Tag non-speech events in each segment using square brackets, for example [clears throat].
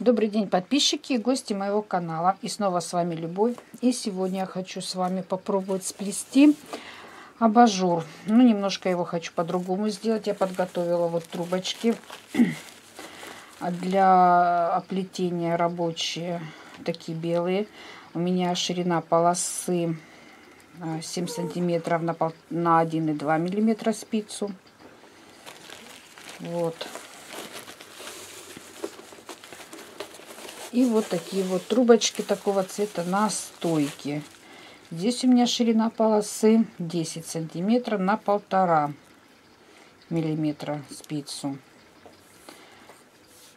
Добрый день, подписчики и гости моего канала. И снова с вами Любовь. И сегодня я хочу с вами попробовать сплести абажур. Ну, немножко его хочу по-другому сделать. Я подготовила вот трубочки для оплетения рабочие, такие белые. У меня ширина полосы 7 э, сантиметров на 1,2 миллиметра спицу. Вот. И вот такие вот трубочки такого цвета на стойке. Здесь у меня ширина полосы 10 сантиметров на полтора миллиметра спицу.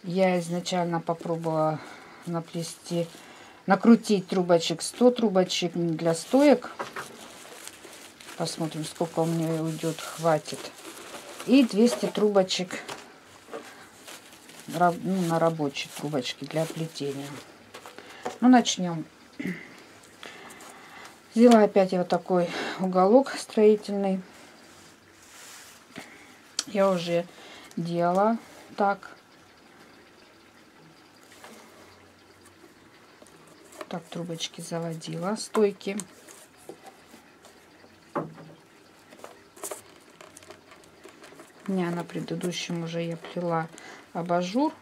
Я изначально попробовала наплести, накрутить трубочек 100 трубочек для стоек. Посмотрим, сколько у меня уйдет, хватит. И 200 трубочек ну, на рабочей трубочке для плетения. Ну, начнем. Взяла опять вот такой уголок строительный. Я уже делала так. Так, трубочки заводила, стойки. У меня на предыдущем уже я плела абажур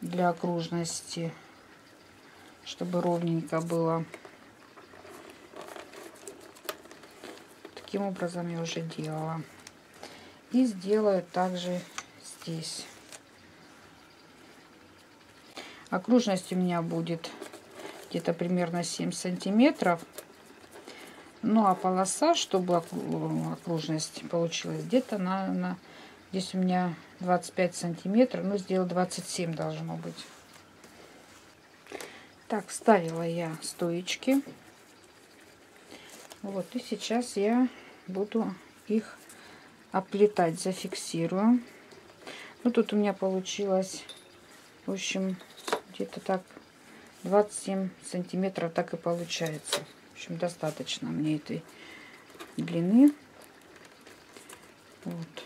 для окружности, чтобы ровненько было. Таким образом я уже делала. И сделаю также здесь. Окружность у меня будет где-то примерно 7 сантиметров. Ну а полоса, чтобы окружность получилась, где-то на, на Здесь у меня 25 сантиметров, но сделал 27 должно быть. Так, вставила я стоечки. Вот, и сейчас я буду их оплетать, зафиксирую. Ну, тут у меня получилось, в общем, где-то так 27 сантиметров так и получается. В общем, достаточно мне этой длины. Вот.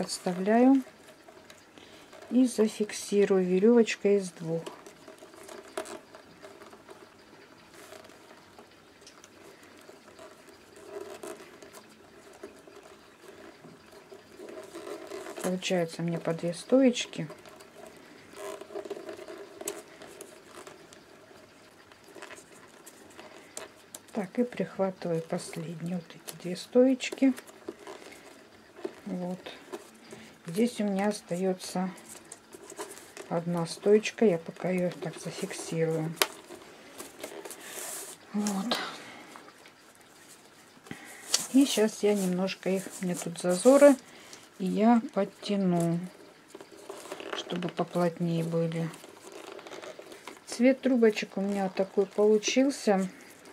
Подставляю и зафиксирую веревочкой из двух. Получается мне по две стоечки. Так, и прихватываю последние вот эти две стоечки. Вот. Здесь у меня остается одна стоечка. Я пока ее так зафиксирую. Вот. И сейчас я немножко их, меня тут зазоры, и я подтяну, чтобы поплотнее были. Цвет трубочек у меня такой получился.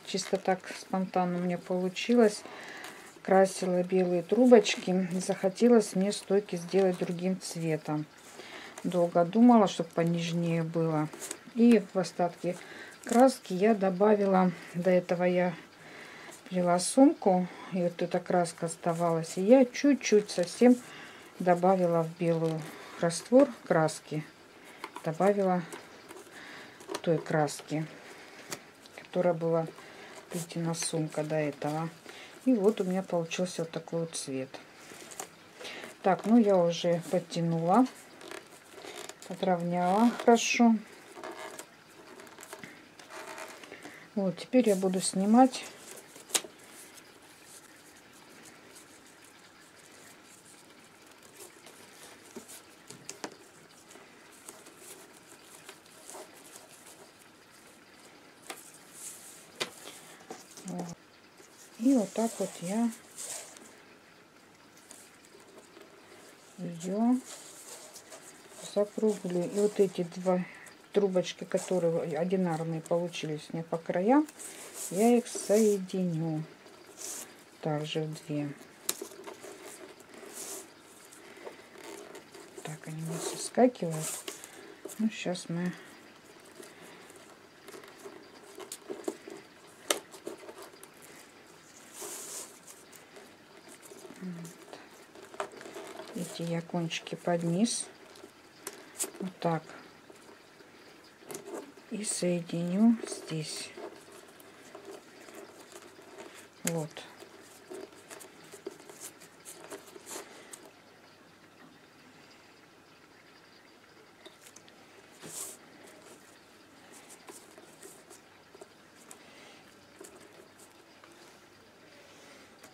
Чисто так спонтанно у меня получилось красила белые трубочки. Захотелось мне стойки сделать другим цветом. Долго думала, чтобы понежнее было. И в остатке краски я добавила, до этого я плела сумку, и вот эта краска оставалась. И я чуть-чуть совсем добавила в белую раствор краски. Добавила той краски, которая была плетена сумка до этого. И вот у меня получился вот такой вот цвет. Так, ну я уже подтянула, подровняла хорошо. Вот, теперь я буду снимать И вот так вот я ее закруглю. И вот эти два трубочки, которые одинарные получились мне по краям, я их соединю также в две. Так, они не соскакивают. Ну, сейчас мы эти я кончики под низ. Вот так. И соединю здесь. Вот.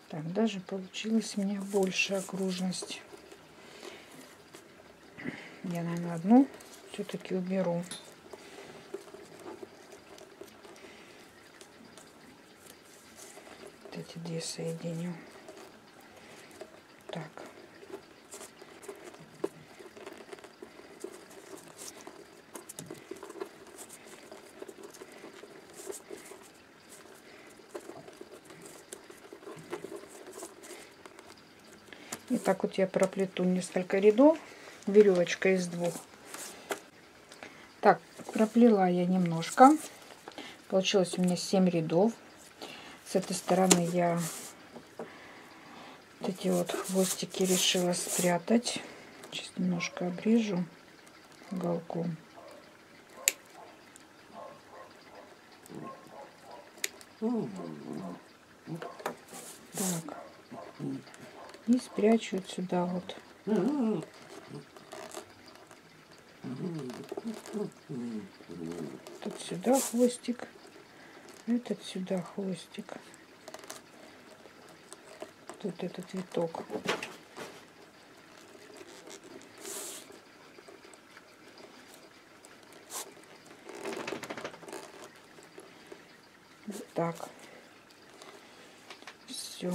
Так, даже получилась у меня больше окружность. Я, наверное, одну все-таки уберу. Вот эти две соединю. Так. И так вот я проплету несколько рядов веревочка из двух. Так, проплела я немножко. Получилось у меня 7 рядов. С этой стороны я вот эти вот хвостики решила спрятать. Сейчас немножко обрежу уголком. Так. И спрячу сюда вот. Тут сюда хвостик, этот сюда хвостик. Тут этот виток. Вот так. Все.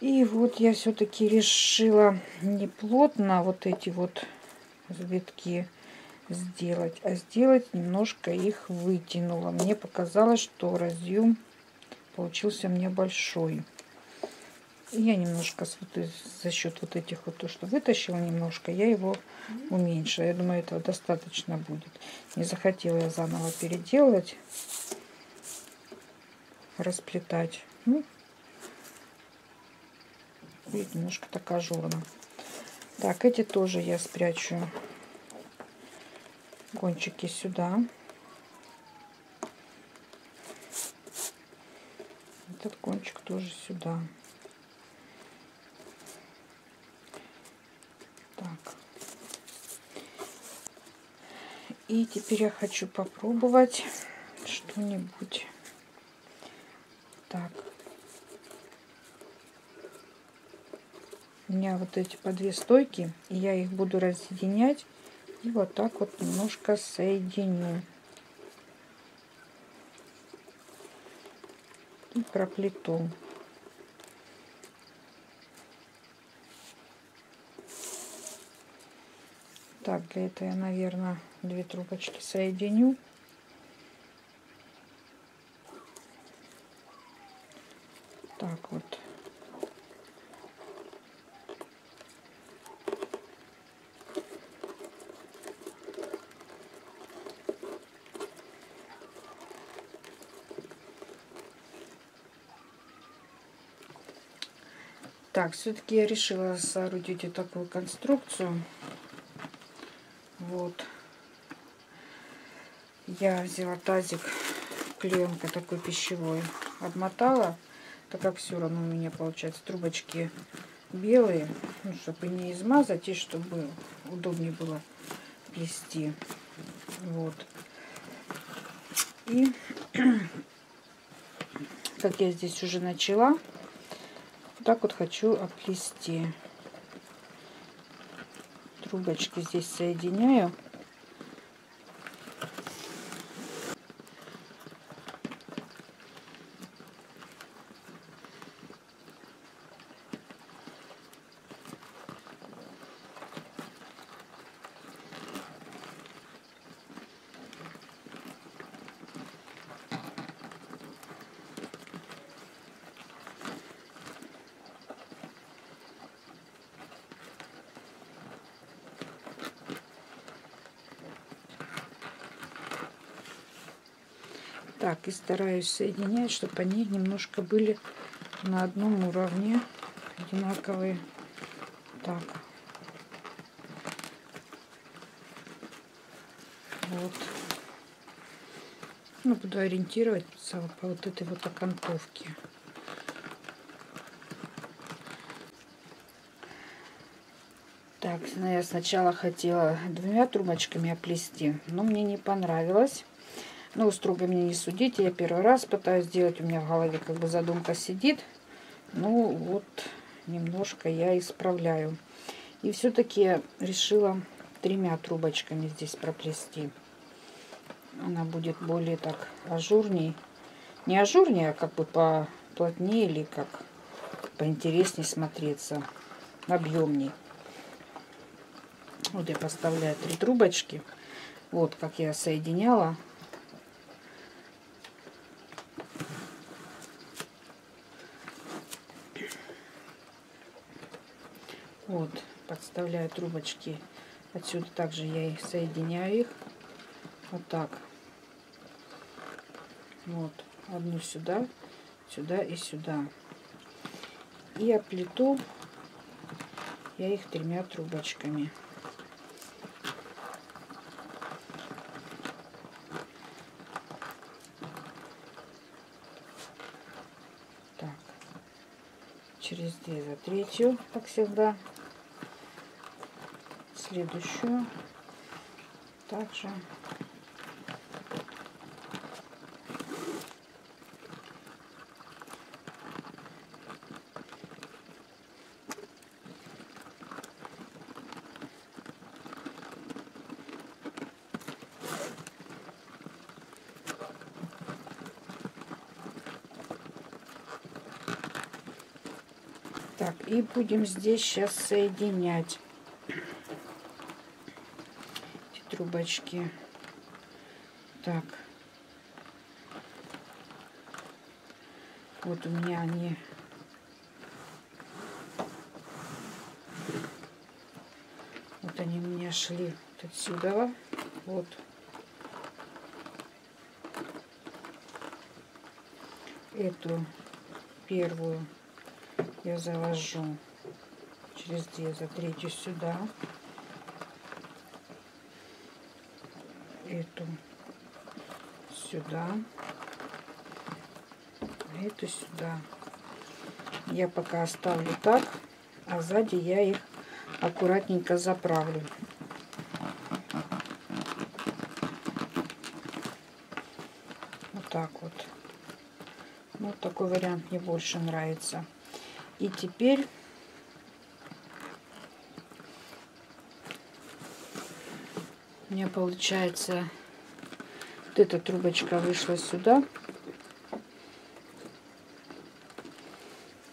И вот я все-таки решила не плотно вот эти вот завитки сделать, а сделать немножко их вытянула. Мне показалось, что разъем получился мне большой. Я немножко за счет вот этих вот то, что вытащила немножко, я его уменьшила. Я думаю, этого достаточно будет. Не захотела я заново переделать, расплетать. Ну, немножко так ажурно. Так, эти тоже я спрячу кончики сюда. Этот кончик тоже сюда. Так. И теперь я хочу попробовать что-нибудь. Так. У меня вот эти по две стойки, и я их буду разъединять и вот так вот немножко соединю. И проплету. Так, для этого я, наверное, две трубочки соединю. Так вот. Так, все-таки я решила соорудить вот такую конструкцию. Вот. Я взяла тазик пленкой такой пищевой, обмотала, так как все равно у меня получается трубочки белые, ну, чтобы не измазать и чтобы удобнее было плести. Вот. И [clears throat] как я здесь уже начала, так вот хочу оплести. Трубочки здесь соединяю. Так, и стараюсь соединять, чтобы они немножко были на одном уровне, одинаковые так. Вот. Ну, буду ориентироваться по вот этой вот окантовке. Так, ну, я сначала хотела двумя трубочками оплести, но мне не понравилось. Ну, строго мне не судите, я первый раз пытаюсь сделать, у меня в голове как бы задумка сидит. Ну, вот немножко я исправляю. И все-таки решила тремя трубочками здесь проплести. Она будет более так ажурней. Не ажурнее, а как бы поплотнее или как поинтереснее смотреться, объемней. Вот я поставляю три трубочки. Вот как я соединяла. Вот, подставляю трубочки. Отсюда также я их соединяю их. Вот так. Вот, одну сюда, сюда и сюда. И оплету я их тремя трубочками. через две за третью, как всегда. Следующую также. Так, и будем здесь сейчас соединять эти трубочки. Так. Вот у меня они вот они у меня шли вот отсюда вот эту первую я завожу через две за третью сюда эту сюда. Эту сюда. Я пока оставлю так а сзади я их аккуратненько заправлю. Вот так вот. Вот такой вариант мне больше нравится. И теперь меня получается вот эта трубочка вышла сюда.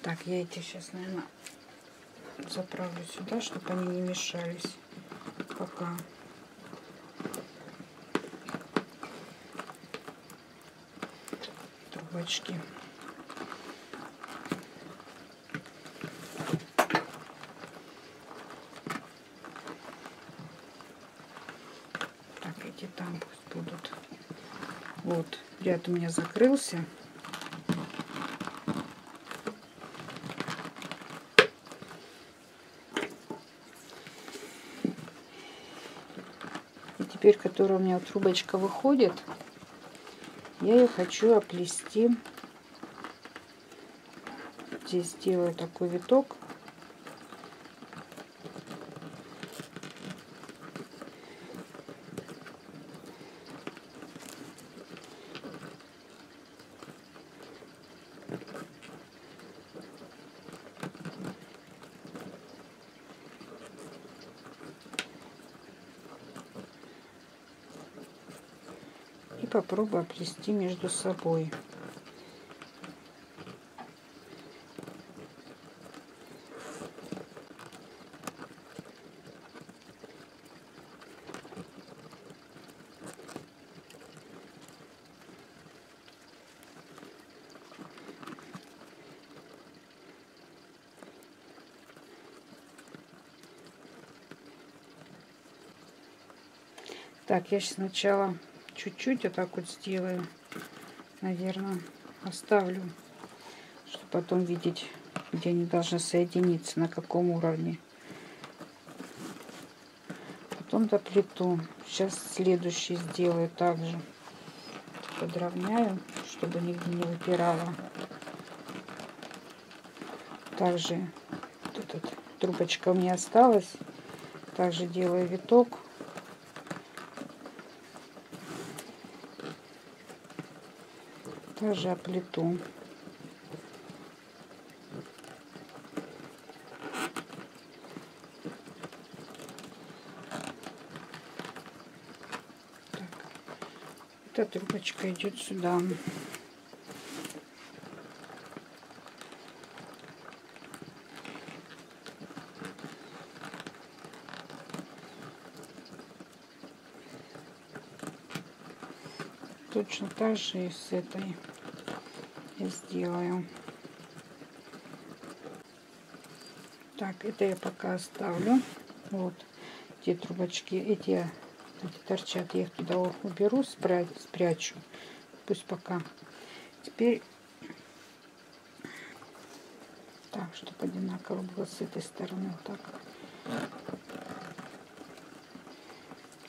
Так, я эти сейчас, наверное, заправлю сюда, чтобы они не мешались пока. Трубочки. Вот, ряд у меня закрылся. И теперь, которая у меня трубочка выходит, я ее хочу оплести. Здесь сделаю такой виток. Попробую оплести между собой. Так, я сейчас сначала чуть-чуть вот так вот сделаю. Наверное, оставлю, чтобы потом видеть, где они должны соединиться, на каком уровне. потом доплету. Сейчас следующий сделаю также. Подровняю, чтобы нигде не выпирало. Также вот трубочка у меня осталась. Также делаю виток. Также оплету. эта трубочка идет сюда. Точно так же и с этой я сделаю. Так, это я пока оставлю. Вот те трубочки, эти эти торчат. Я их туда уберу, спря спрячу. Пусть пока. Теперь так, чтобы одинаково было с этой стороны. Вот так.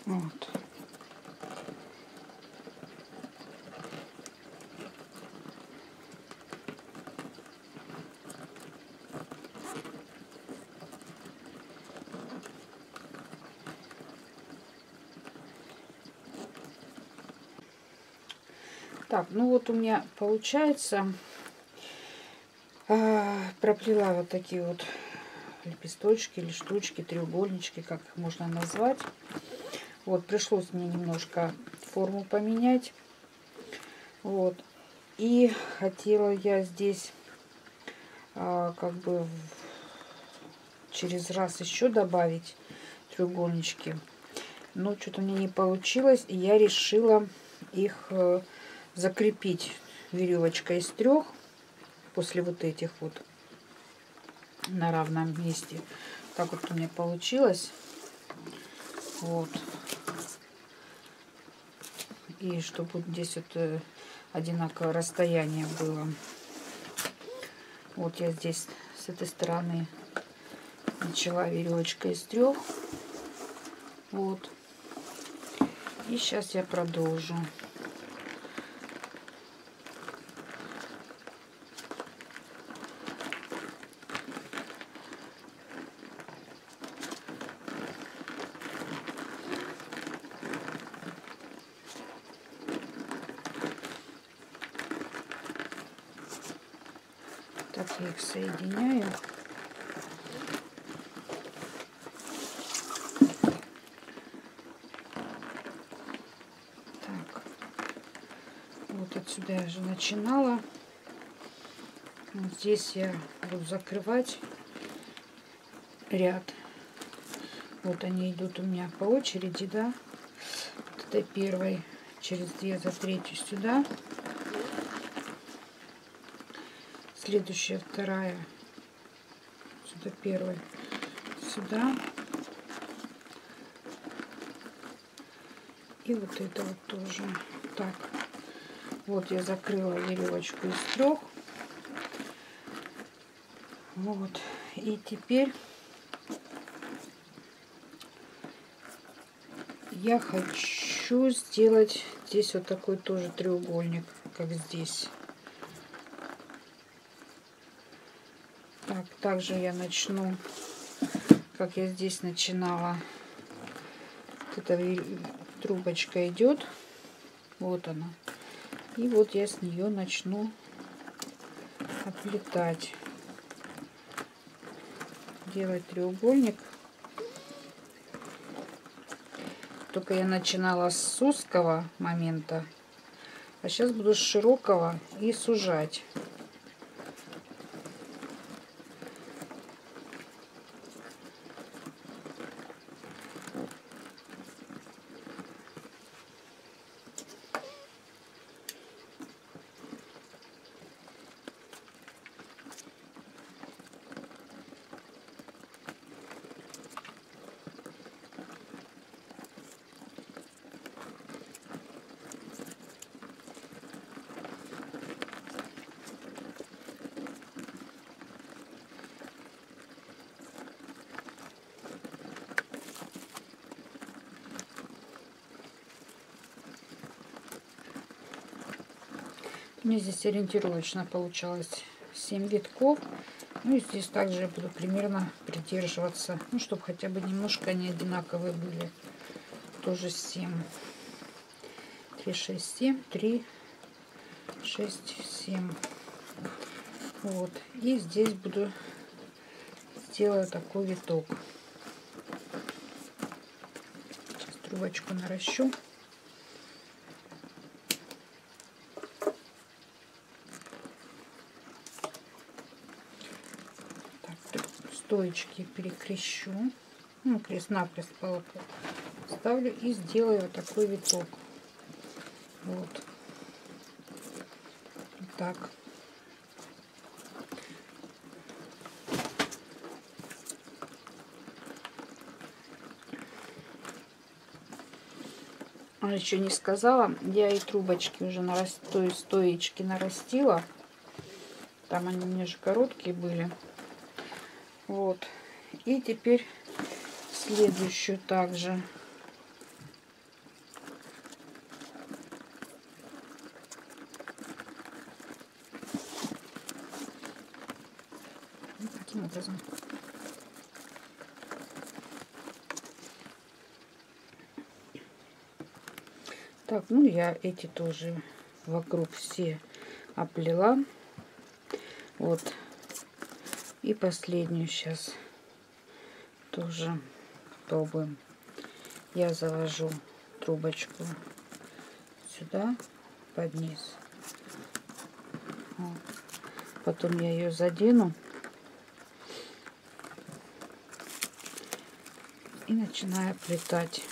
Вот. Так, ну вот у меня получается, э, проплела вот такие вот лепесточки или штучки, треугольнички, как их можно назвать. Вот, пришлось мне немножко форму поменять. Вот. И хотела я здесь э, как бы через раз еще добавить треугольнички. Но что-то мне не получилось, и я решила их э, закрепить веревочкой из трех после вот этих вот на равном месте. Так вот у меня получилось. Вот. И чтобы вот здесь вот э, одинаковое расстояние было. Вот я здесь с этой стороны начала веревочкой из трех. Вот. И сейчас я продолжу. Так я их соединяю. Так. Вот отсюда я же начинала. Вот здесь я буду закрывать ряд. Вот они идут у меня по очереди, да. Вот это первой через две за третью сюда. Следующая, вторая. Сюда первая. Сюда. И вот это вот тоже. Так. Вот я закрыла веревочку из трех. Вот. И теперь я хочу сделать здесь вот такой тоже треугольник, как здесь. Так, также я начну, как я здесь начинала. Вот эта трубочка идет. Вот она. И вот я с нее начну оплетать. Делать треугольник. Только я начинала с узкого момента. А сейчас буду с широкого и сужать. Мне здесь ориентировочно получалось 7 витков. Ну и здесь также я буду примерно придерживаться, ну, чтобы хотя бы немножко они одинаковые были. Тоже 7. 3, 6, 7, 3, 6, 7. Вот. И здесь буду сделаю такой виток. Сейчас трубочку наращу. Стоечки перекрещу. Ну, крест-накрест палку ставлю и сделаю вот такой виток. Вот. так. А еще не сказала, я и трубочки уже нараст... стоечки нарастила. Там они меня же короткие были. Вот. И теперь следующую также. Образом. Так, ну я эти тоже вокруг все оплела. Вот и последнюю сейчас тоже пробуем. Я завожу трубочку сюда, под низ. Вот. Потом я ее задену. И начинаю плетать.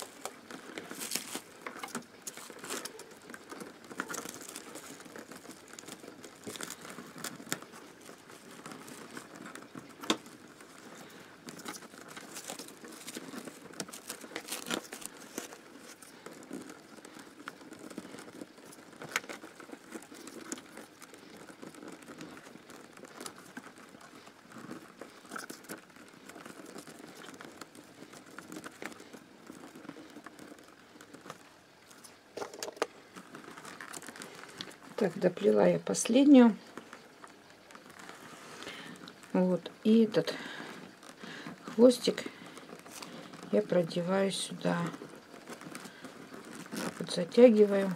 Так, доплела я последнюю. Вот. И этот хвостик я продеваю сюда. Вот затягиваю.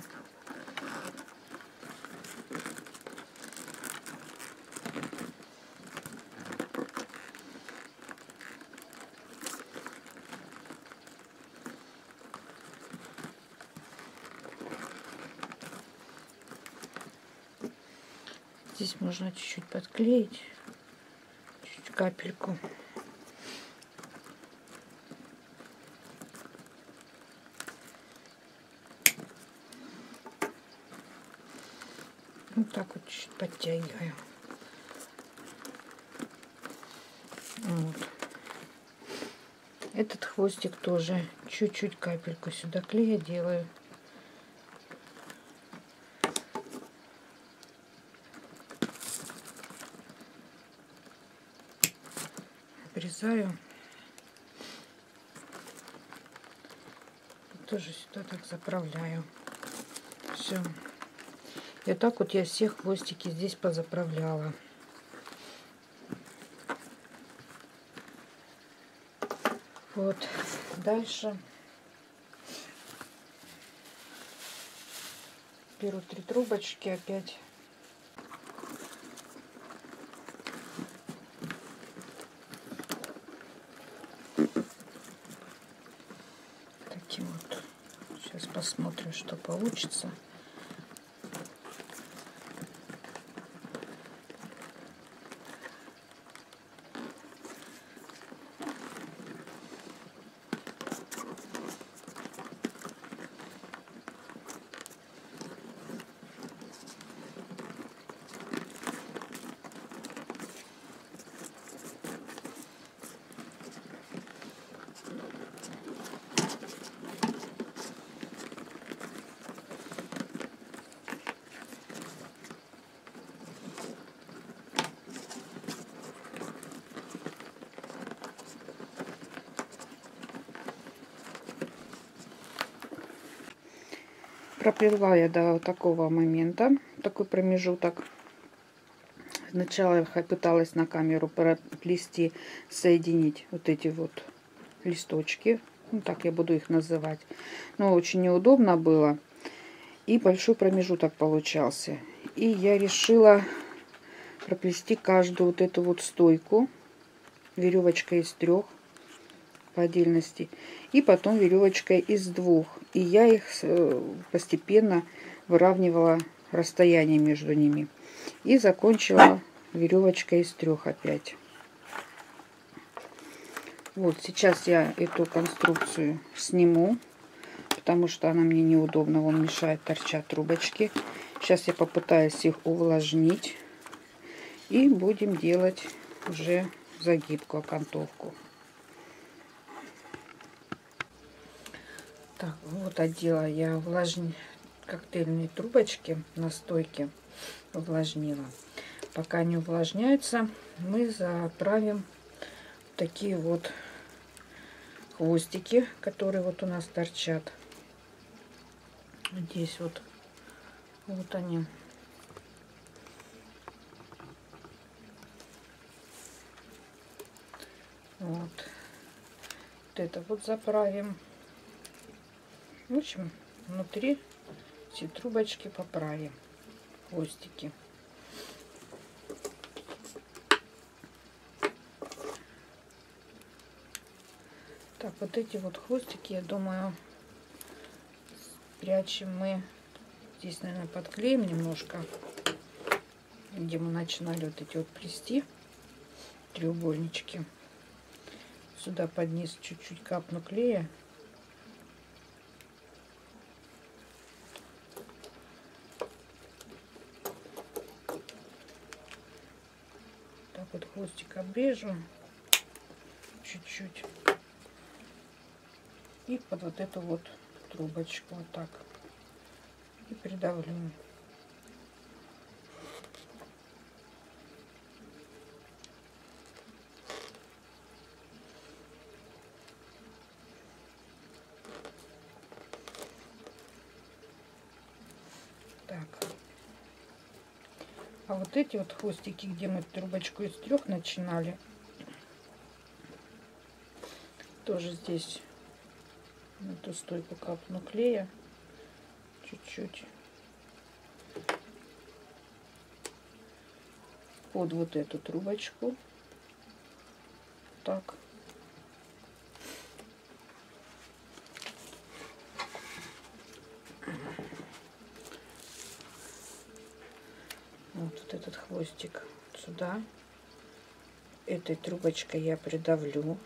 Здесь можно чуть-чуть подклеить, чуть капельку. Вот так вот чуть подтягиваю. Вот. Этот хвостик тоже чуть-чуть капельку сюда клея делаю. Сюда так заправляю. Все. И так вот я все хвостики здесь позаправляла. Вот. Дальше беру три трубочки опять посмотрим, что получится. Проплела я до такого момента, такой промежуток. Сначала я пыталась на камеру проплести, соединить вот эти вот листочки. Ну, так я буду их называть. Но очень неудобно было. И большой промежуток получался. И я решила проплести каждую вот эту вот стойку. Веревочкой из трех по отдельности. И потом веревочкой из двух. И я их э, постепенно выравнивала расстояние между ними. И закончила веревочкой из трех опять. Вот сейчас я эту конструкцию сниму, потому что она мне неудобно, он мешает, торчат трубочки. Сейчас я попытаюсь их увлажнить и будем делать уже загибку, окантовку. Так, вот одела я увлажни... коктейльные трубочки на стойке увлажнила. Пока не увлажняются, мы заправим такие вот хвостики, которые вот у нас торчат. Здесь вот, вот они. Вот. Вот это вот заправим. В общем, внутри все трубочки поправим. Хвостики. Так, вот эти вот хвостики, я думаю, прячем мы. Здесь, наверное, подклеим немножко, где мы начинали вот эти вот плести треугольнички. Сюда под низ чуть-чуть капну клея. Так хвостик обрежу чуть-чуть. И под вот эту вот трубочку вот так. И придавлю так а эти вот хвостики где мы трубочку из трех начинали. Тоже здесь на эту стойку капну клея. Чуть-чуть. Под вот эту трубочку. Так вот, вот этот хвостик сюда этой трубочкой я придавлю.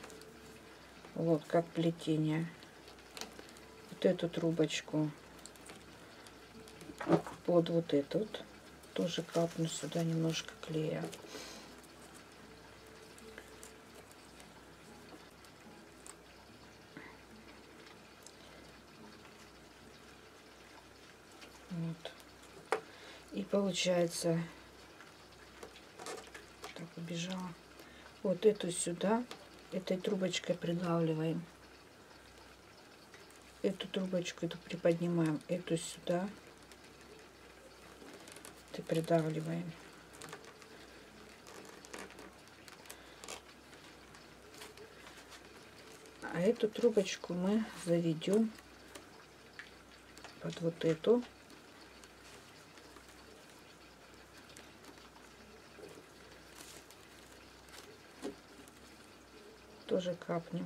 Вот как плетение. Вот эту трубочку. Под вот этот тоже капну сюда немножко клея. Вот. И получается так убежала вот эту сюда этой трубочкой придавливаем эту трубочку эту приподнимаем, эту сюда, и придавливаем. А эту трубочку мы заведем под вот эту. Тоже капнем.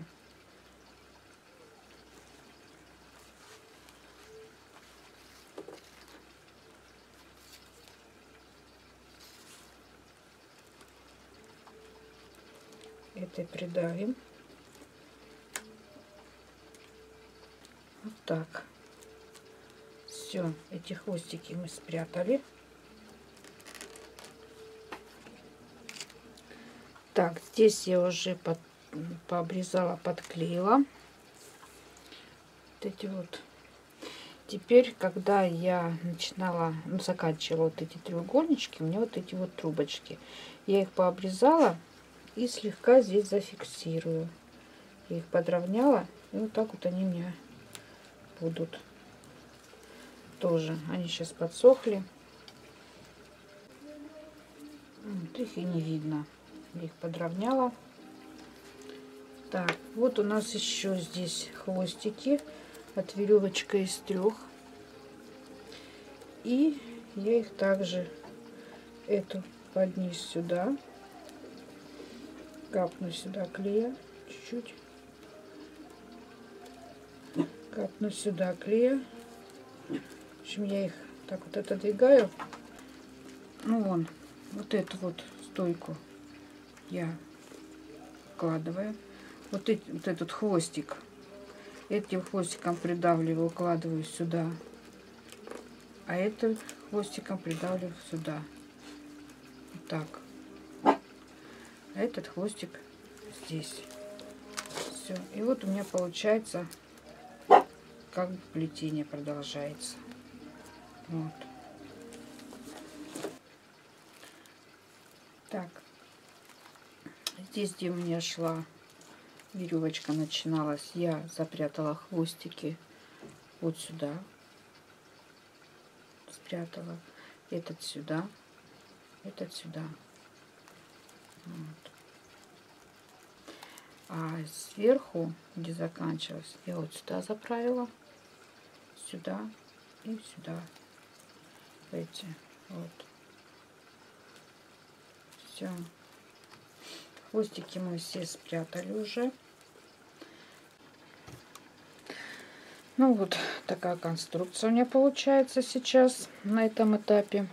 этой придавим. Вот так. Все, эти хвостики мы спрятали. Так, здесь я уже под, пообрезала, подклеила. Вот эти вот. Теперь, когда я начинала, ну, заканчивала вот эти треугольнички, меня вот эти вот трубочки. Я их пообрезала и слегка здесь зафиксирую. Я их подровняла, и вот так вот они у меня будут. тоже. Они сейчас подсохли. Вот их и не видно. Я их подровняла. Так, вот у нас еще здесь хвостики от веревочка из трех. И я их также эту подниз сюда. Капну сюда клея чуть-чуть. Капну сюда клея. В общем, я их так вот отодвигаю. Ну, вон, вот эту вот стойку я вкладываю. Вот, эти, вот этот хвостик. Этим хвостиком придавливаю, укладываю сюда. А это хвостиком придавливаю сюда. Вот так. А этот хвостик здесь. Все. И вот у меня получается, как плетение продолжается. Вот. Так. Здесь, где у меня шла веревочка начиналась, я запрятала хвостики вот сюда. Спрятала. Этот сюда. Этот сюда. Вот. А сверху, где заканчивалась, я вот сюда заправила. Сюда и сюда. Эти. Вот. Все. Хвостики мы все спрятали уже. Ну вот такая конструкция у меня получается сейчас на этом этапе.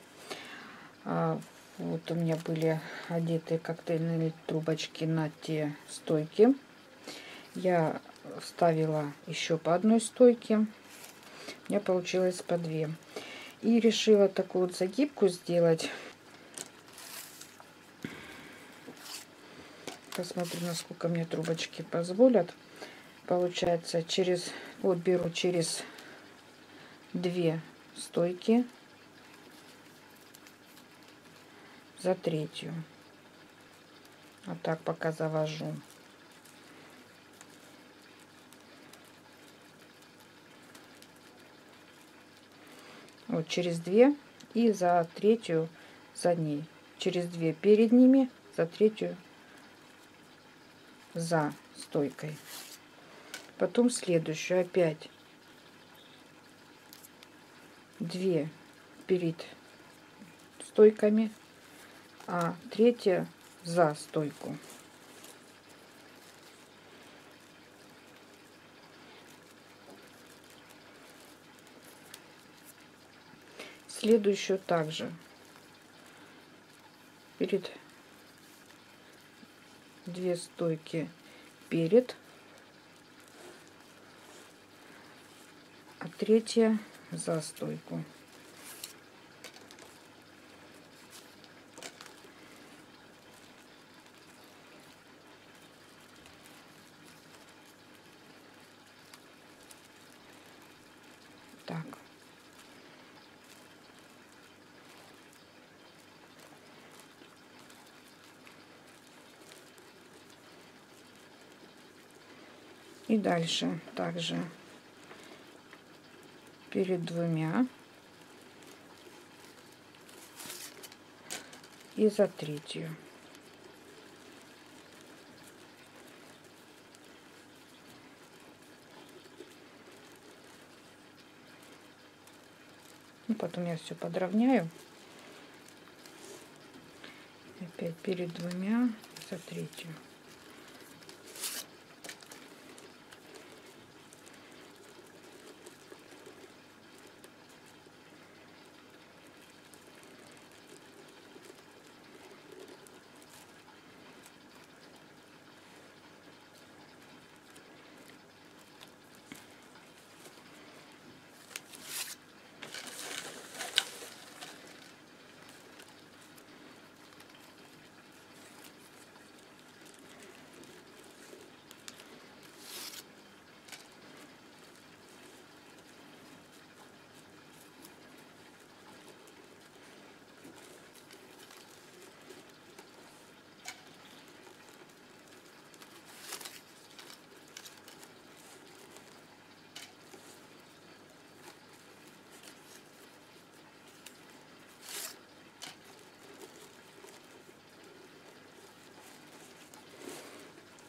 А, вот у меня были одеты коктейльные трубочки на те стойки. Я ставила еще по одной стойке. У меня получилось по две. И решила такую вот загибку сделать. Посмотрю, насколько мне трубочки позволят. Получается, через вот беру через две стойки за третью. Вот так пока завожу. Вот через две и за третью за ней. Через две перед ними, за третью за стойкой потом следующую опять. Две перед стойками а третья за стойку. Следующую также перед две стойки перед третья за стойку. Так. И дальше также перед двумя и за третью. Ну, потом я все подровняю. Опять перед двумя за третью.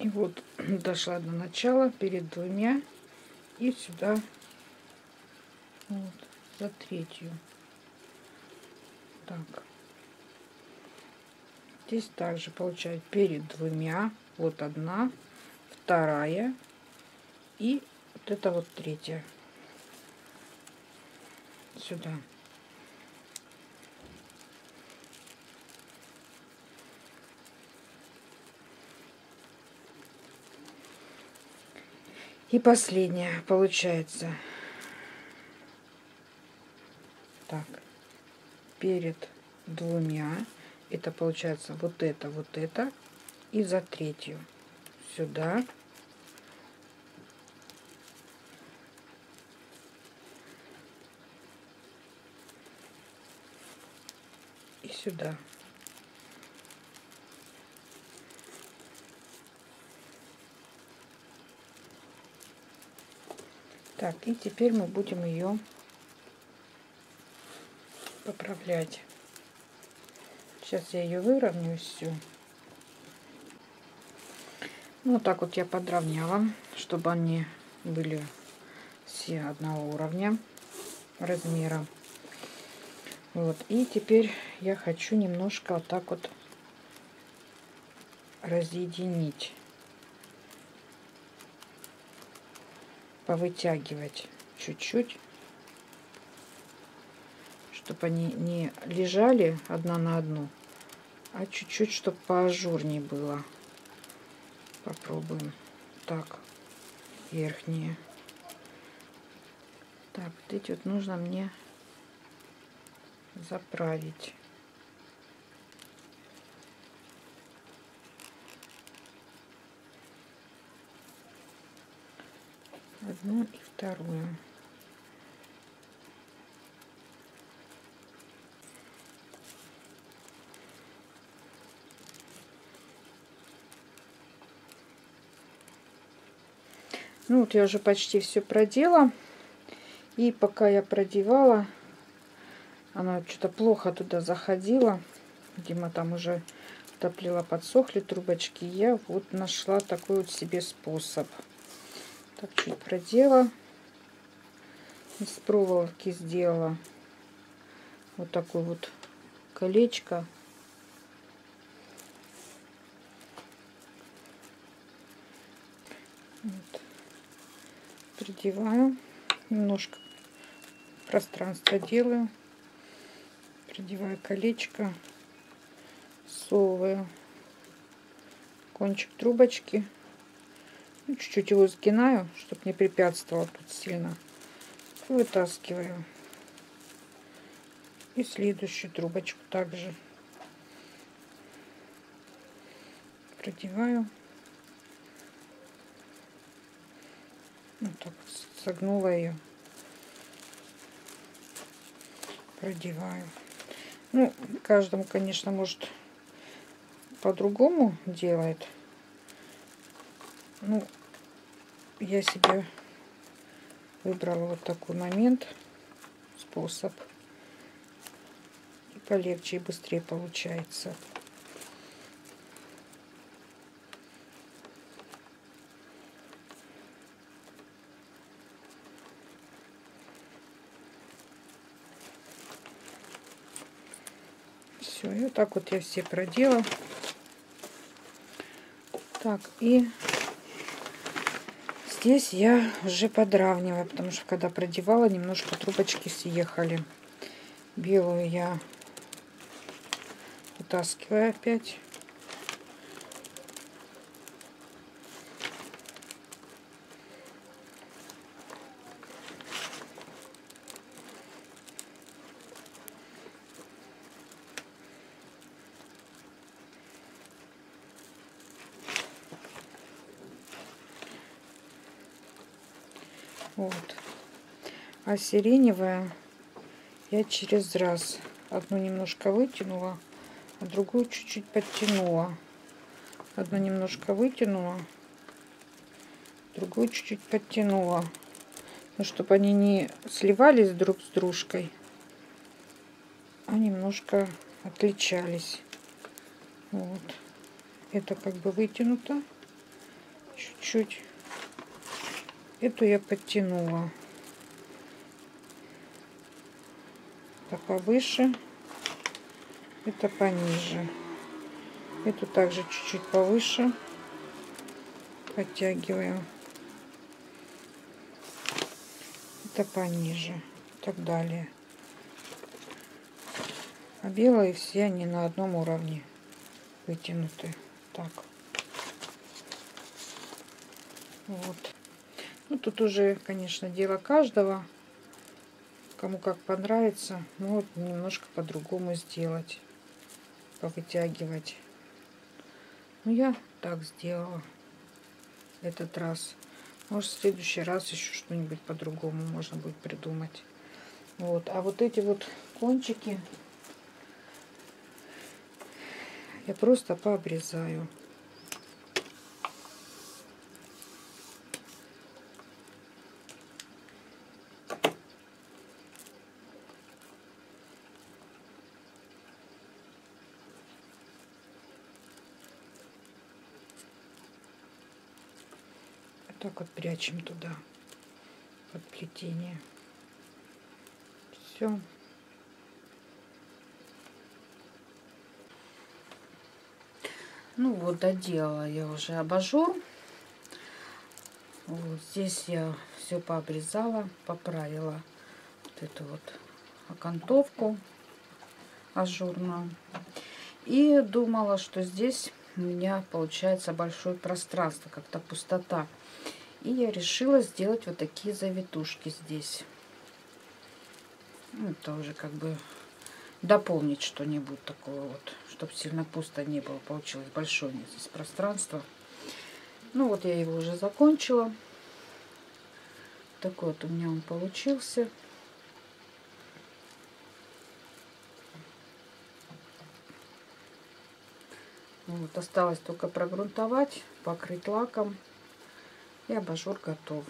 И вот [clears throat] дошла до начала перед двумя и сюда вот, за третью. Так. Здесь также получается перед двумя. Вот одна, вторая и вот это вот третья. Сюда. И последняя получается. Так, перед двумя, это получается вот это, вот это, и за третью сюда. И сюда. Так, и теперь мы будем ее поправлять. Сейчас я ее выровняю всю. Ну, вот так вот я подровняла, чтобы они были все одного уровня размера. Вот, и теперь я хочу немножко вот так вот разъединить. Повытягивать чуть-чуть, чтобы они не лежали одна на одну, а чуть-чуть, чтобы поажурнее было. Попробуем. Так, верхние. Так, вот эти вот нужно мне заправить. Одну и вторую. Ну вот я уже почти все продела. И пока я продевала, она что-то плохо туда заходила. Видимо, там уже топлила, подсохли трубочки. Я вот нашла такой вот себе способ. Так чуть продела. Из проволоки сделала вот такое вот колечко. Вот. Придеваю. Немножко пространство делаю. Придеваю колечко. Совываю кончик трубочки. Ну, чуть-чуть его сгинаю, чтобы не препятствовало тут сильно. Вытаскиваю. И следующую трубочку также продеваю. Вот так согнула ее. Продеваю. Ну, каждому, конечно, может по-другому делает. Ну, я себе выбрала вот такой момент, способ. И полегче и быстрее получается. Все, и вот так вот я все продела. Так, и Здесь я уже подравниваю, потому что когда продевала, немножко трубочки съехали. Белую я вытаскиваю опять. Вот. А сиреневая я через раз одну немножко вытянула, а другую чуть-чуть подтянула. Одну немножко вытянула, другую чуть-чуть подтянула. Ну, чтобы они не сливались друг с дружкой, а немножко отличались. Вот. Это как бы вытянуто. чуть-чуть. Эту я подтянула. Это повыше, это пониже. Эту также чуть-чуть повыше подтягиваю. Это пониже так далее. А белые все они на одном уровне вытянуты. Так. Вот. Ну, тут уже, конечно, дело каждого. Кому как понравится. Могут немножко по-другому сделать. Повытягивать. Ну, я так сделала этот раз. Может, в следующий раз еще что-нибудь по-другому можно будет придумать. Вот. А вот эти вот кончики я просто пообрезаю. так вот прячем туда под плетение. Все. Ну вот, доделала я уже абажур. Вот здесь я все пообрезала, поправила вот эту вот окантовку ажурную. И думала, что здесь у меня получается большое пространство, как-то пустота. И я решила сделать вот такие завитушки здесь. Ну, это уже как бы дополнить что-нибудь такое вот, чтобы сильно пусто не было. Получилось большое здесь пространство. Ну вот я его уже закончила. Такой вот у меня он получился. Вот, осталось только прогрунтовать, покрыть лаком. И абажур готов.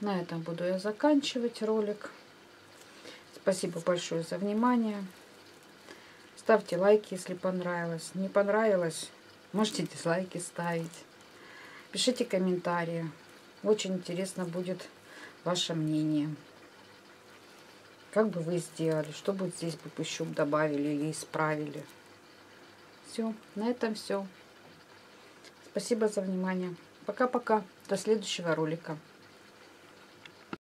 На этом буду я заканчивать ролик. Спасибо большое за внимание. Ставьте лайки, если понравилось. Не понравилось, можете дизлайки ставить. Пишите комментарии. Очень интересно будет ваше мнение. Как бы вы сделали, что бы здесь бы еще добавили или исправили. Все, на этом все. Спасибо за внимание. Пока-пока. До следующего ролика.